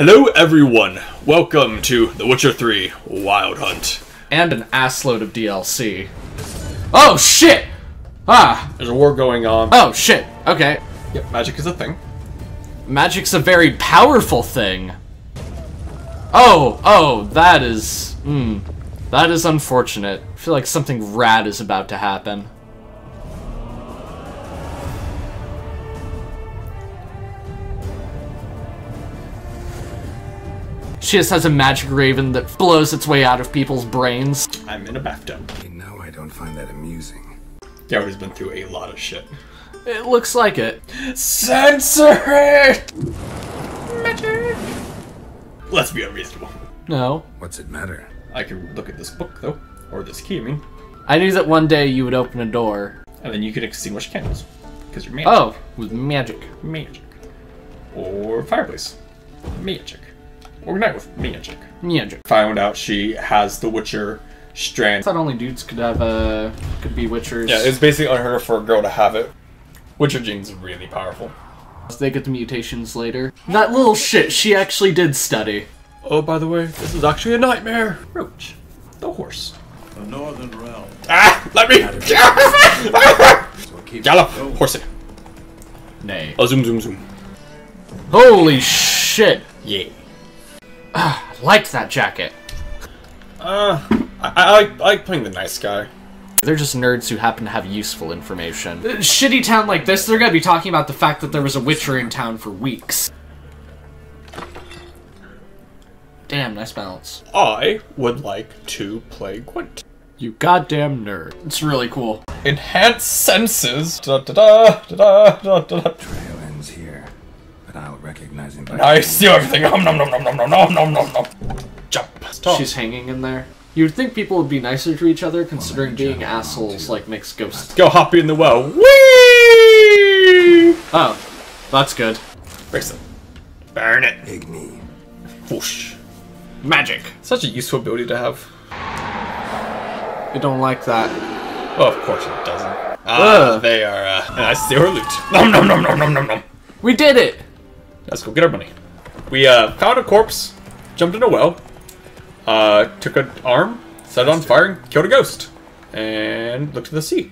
Hello, everyone. Welcome to The Witcher 3 Wild Hunt. and an assload of DLC. Oh shit! Ah, There's a war going on. oh shit. Okay. Yep, magic is a thing. Magic's a very powerful thing. Oh, oh, that is. Hmm. That is unfortunate. I feel like something rad is about to happen. She just has a magic raven that blows its way out of people's brains. I'm in a bathtub. You know I don't find that amusing. Gary's been through a lot of shit. It looks like it. Censor it! Magic! Let's be unreasonable. No. What's it matter? I can look at this book, though. Or this key, I mean. I knew that one day you would open a door. And then you could extinguish candles. Because you're magic. Oh, with magic. Magic. Or fireplace. Magic. Or night with magic. Magic. Found out she has the Witcher strand. I thought only dudes could have uh could be witchers. Yeah, it's basically unheard of for a girl to have it. Witcher gene's really powerful. they get the mutations later. That little shit, she actually did study. Oh, by the way, this is actually a nightmare. Roach. The horse. The Northern Realm. Ah! Let me! So keep Gallop! Horse it. Nay. Oh, zoom, zoom, zoom. Holy shit! Yeah. I liked that jacket. Uh, I, I, like, I like playing the nice guy. They're just nerds who happen to have useful information. A shitty town like this, they're gonna be talking about the fact that there was a witcher in town for weeks. Damn, nice balance. I would like to play Gwent. You goddamn nerd. It's really cool. Enhanced senses. Da da da da da da da. Trail ends here, but I'll recognize him by I see everything. Nom nom nom nom nom nom nom nom nom nom. Jump. Stop. She's hanging in there. You'd think people would be nicer to each other, considering being assholes like makes ghosts. Go hoppy in the well. Whee! Oh, that's good. Brace it. Burn it. Igni. Whoosh. Magic. Such a useful ability to have. I don't like that. Oh, of course it doesn't. Ah, Ugh. they are, uh, and I steal her loot. Nom nom nom nom nom nom nom. We did it! Let's go get our money. We, uh, found a corpse, jumped in a well, uh, took an arm, set it on fire, and killed a ghost. And looked to the sea.